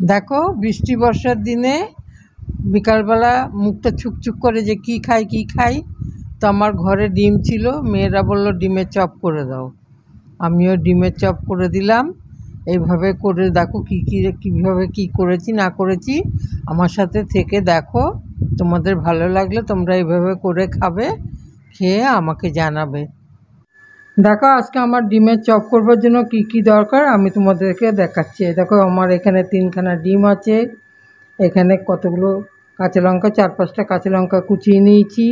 দেখো, বৃষ্টি, বর্ষার দিনে বিকালবেলা মুখটা ছুকছুক করে যে কি খাই কি খাই, তো আমার ঘরে ডিম ছিল। মেয়েরা বলল, ডিমের চপ করে দাও। আমিও ডিমের চপ করে দিলাম। এইভাবে করে দেখো কী কী, কীভাবে কী করেছি, না করেছি, আমার সাথে থেকে দেখো। তোমাদের ভালো লাগলে তোমরা এইভাবে করে খাবে, খেয়ে আমাকে জানাবে। দেখো, আজকে আমার ডিমের চপ করবার জন্য কি কি দরকার আমি তোমাদেরকে দেখাচ্ছি। দেখো, আমার এখানে তিনখানা ডিম আছে। এখানে কতগুলো কাঁচা লঙ্কা, চার পাঁচটা কাঁচা লঙ্কা কুচিয়ে নিয়েছি।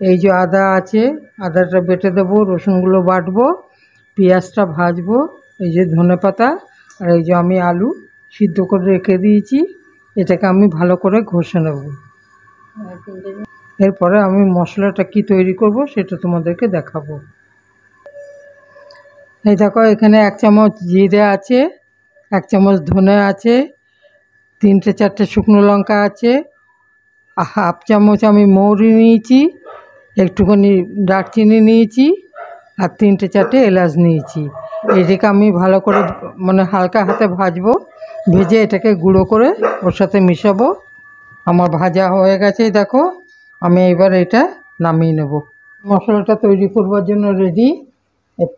এই যে আদা আছে, আদাটা বেটে দেবো, রসুনগুলো বাটবো, পেঁয়াজটা ভাজবো, এই যে ধনে পাতা, আর এই যে আমি আলু সিদ্ধ করে রেখে দিয়েছি। এটাকে আমি ভালো করে ঘষে নেব। এরপরে আমি মশলাটা কি তৈরি করব সেটা তোমাদেরকে দেখাবো। এই দেখো, এখানে এক চামচ জিরে আছে, এক চামচ ধনে আছে, তিনটে চারটে শুকনো লঙ্কা আছে হাফ চামচ আমি মৌরি নিয়েছি, একটুখানি দারচিনি নিয়েছি, আর তিনটে চারটে এলাচ নিয়েছি। এটাকে আমি ভালো করে মানে হালকা হাতে ভাজবো, ভেজে এটাকে গুঁড়ো করে ওর সাথে মিশাবো। আমার ভাজা হয়ে গেছে দেখো, আমি এবার এটা নামিয়ে নেব। মশলাটা তৈরি করবার জন্য রেডি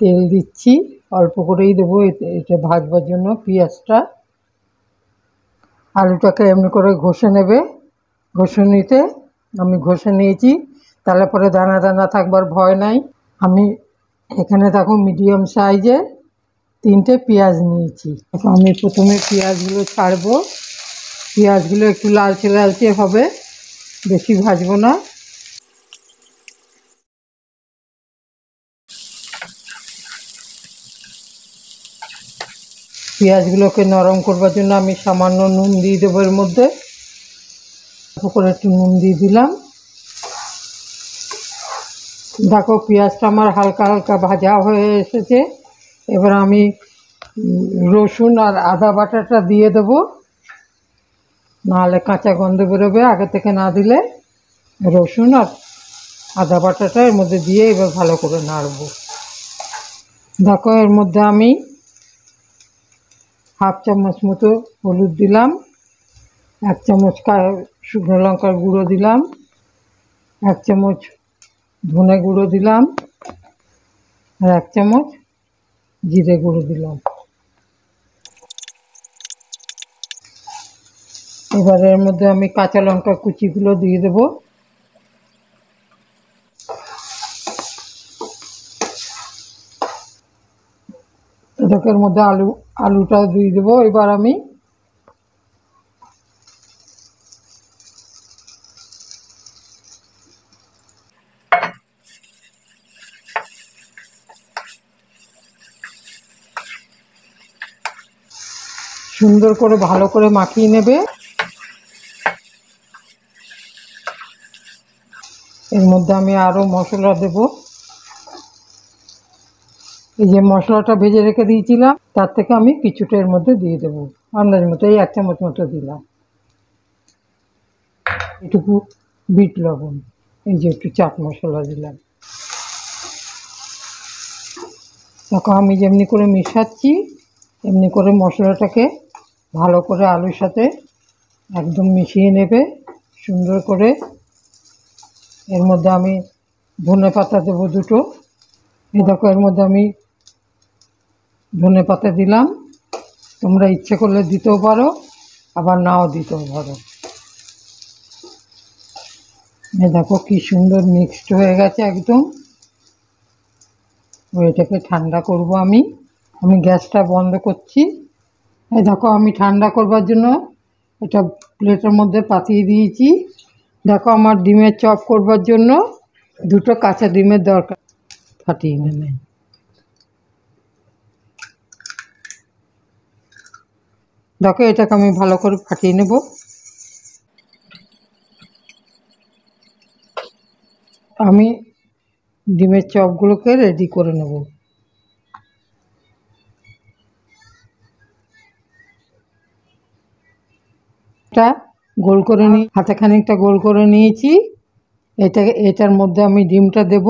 তেল দিচ্ছি, অল্প করেই দেবো এটা ভাজবার জন্য পেঁয়াজটা। আলুটাকে এমনি করে ঘষে নেবে। ঘষে নিতে আমি ঘষে নিয়েছি, তাহলে পরে দানা দানা থাকবার ভয় নাই। আমি এখানে দেখো মিডিয়াম সাইজে তিনটে পেঁয়াজ নিয়েছি। এখন আমি প্রথমে পেঁয়াজগুলো ছাড়বো। পেঁয়াজগুলো একটু লালচে লালচে হবে, বেশি ভাজবো না। পেঁয়াজগুলোকে নরম করবার জন্য আমি সামান্য নুন দিয়ে দেবো এর মধ্যে। করে একটু নুন দিয়ে দিলাম। দেখো, পেঁয়াজটা আমার হালকা হালকা ভাজা হয়ে এসেছে। এবার আমি রসুন আর আদা বাটাটা দিয়ে দেবো। নাহলে কাঁচা গন্ধ বেরোবে, আগে থেকে না দিলে রসুন আর আদা বাটাটা এর মধ্যে দিয়ে এবার ভালো করে নাড়বো। দেখো, এর মধ্যে আমি হাফ চামচ মতো হলুদ দিলাম, এক চামচ শুকনো লঙ্কার গুঁড়ো দিলাম, এক চামচ ধনে গুঁড়ো দিলাম, আর এক চামচ জিরে গুঁড়ো দিলাম। এবার এর মধ্যে আমি কাঁচা লঙ্কা কুচিগুলো দিয়ে দেবো। এটাকে মধ্যে আলু আলুটাও দিয়ে দেবো। এবার আমি সুন্দর করে ভালো করে মাখিয়ে নেবে। এর মধ্যে আমি আরও মশলা দেব। এই যে মশলাটা ভেজে রেখে দিয়েছিলাম, তার থেকে আমি কিছুটা এর মধ্যে দিয়ে দেবো। আন্দাজ মতো এই এক চামচ মতো দিলাম। এটুকু বিট লবণ, এই যে একটু চাট মশলা দিলাম। দেখো, আমি যেমনি করে মেশাচ্ছি এমনি করে মশলাটাকে ভালো করে আলুর সাথে একদম মিশিয়ে নেবে। সুন্দর করে এর মধ্যে আমি ধনে পাতা দেবো দুটো। এই দেখো, এর মধ্যে আমি ধনে পাতা দিলাম। তোমরা ইচ্ছে করলে দিতেও পারো, আবার নাও দিতেও পারো। দেখো কি সুন্দর মিক্সড হয়ে গেছে একদম। এটাকে ঠান্ডা করব আমি। আমি গ্যাসটা বন্ধ করছি। এই দেখো আমি ঠান্ডা করবার জন্য এটা প্লেটের মধ্যে পাতিয়ে দিয়েছি। দেখো আমার ডিমের চপ করবার জন্য দুটো কাঁচা ডিমের দরকার। ফাটিয়ে নেবে। দেখো, এটাকে আমি ভালো করে ফাটিয়ে নেব। আমি ডিমের চপগুলোকে রেডি করে নেব। এটা গোল করে নিই হাতে খানিকটা গোল করে নিয়েছি। এটা, এটার মধ্যে আমি ডিমটা দেব।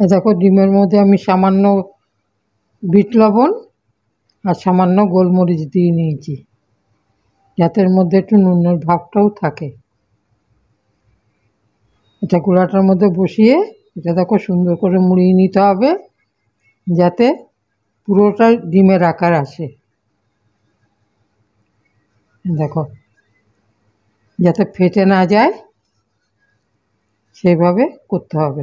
দেখো, ডিমের মধ্যে আমি সামান্য বিট লবণ আর সামান্য গোলমরিচ দিয়ে নিয়েছি, যাতে মধ্যে একটু নুনের ভাবটাও থাকে। এটা গোলাটার মধ্যে বসিয়ে এটা দেখো সুন্দর করে মুড়িয়ে নিতে হবে, যাতে পুরোটা ডিমের আকার আসে। দেখো, যাতে ফেটে না যায় সেইভাবে করতে হবে।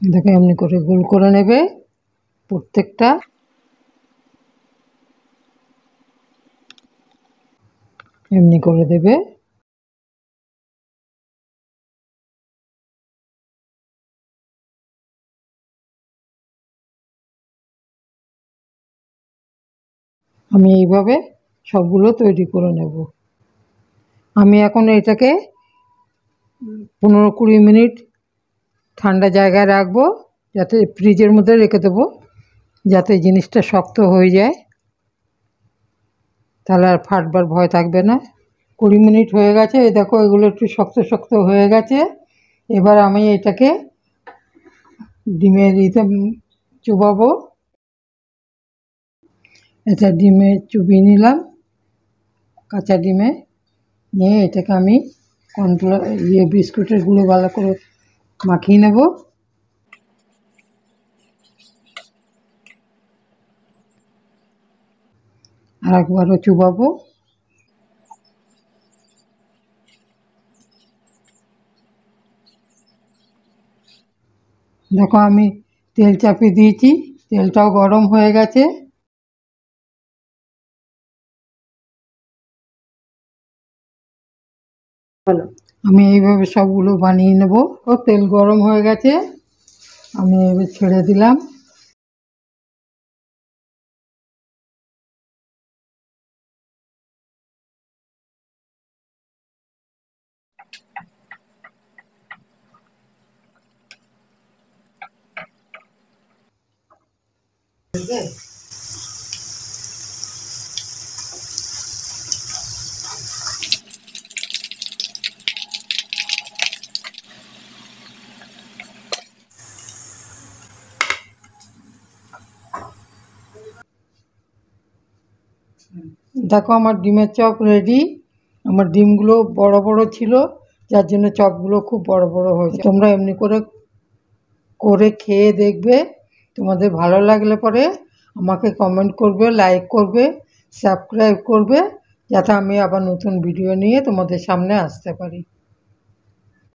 দেখো, এমনি করে গোল করে নেবে প্রত্যেকটা। এমনি করে দেবে। আমি এইভাবে সবগুলো তৈরি করে নেব। আমি এখন এটাকে পনেরো কুড়ি মিনিট ঠান্ডা জায়গায় রাখব, যাতে ফ্রিজের মধ্যে রেখে দেবো, যাতে জিনিসটা শক্ত হয়ে যায়। তাহলে আর ফাটবার ভয় থাকবে না। কুড়ি মিনিট হয়ে গেছে, এই দেখো এগুলো একটু শক্ত শক্ত হয়ে গেছে। এবার আমি এটাকে ডিমের ইতে চুবাবো। এটা ডিমে চুবিয়ে নিলাম, কাঁচা ডিমে। নিয়ে এটাকে আমি কর্নফ্লাওয়ার ইয়ে বিস্কুটের গুঁড়ো ভালো করে মাখিয়ে নেব। আর একবারও চুবাবো। দেখো আমি তেল চাপিয়ে দিয়েছি তেলটাও গরম হয়ে গেছে। আমি এইভাবে সবগুলো বানিয়ে নেব। ও তেল গরম হয়ে গেছে। আমি এবার ছেড়ে দিলাম। দেখো আমার ডিমের চপ রেডি আমার ডিমগুলো বড় বড় ছিল, যার জন্য চপগুলো খুব বড় বড় হয়েছে। তোমরা এমনি করে করে খেয়ে দেখবে। তোমাদের ভালো লাগলে পরে আমাকে কমেন্ট করবে লাইক করবে সাবস্ক্রাইব করবে, যাতে আমি আবার নতুন ভিডিও নিয়ে তোমাদের সামনে আসতে পারি।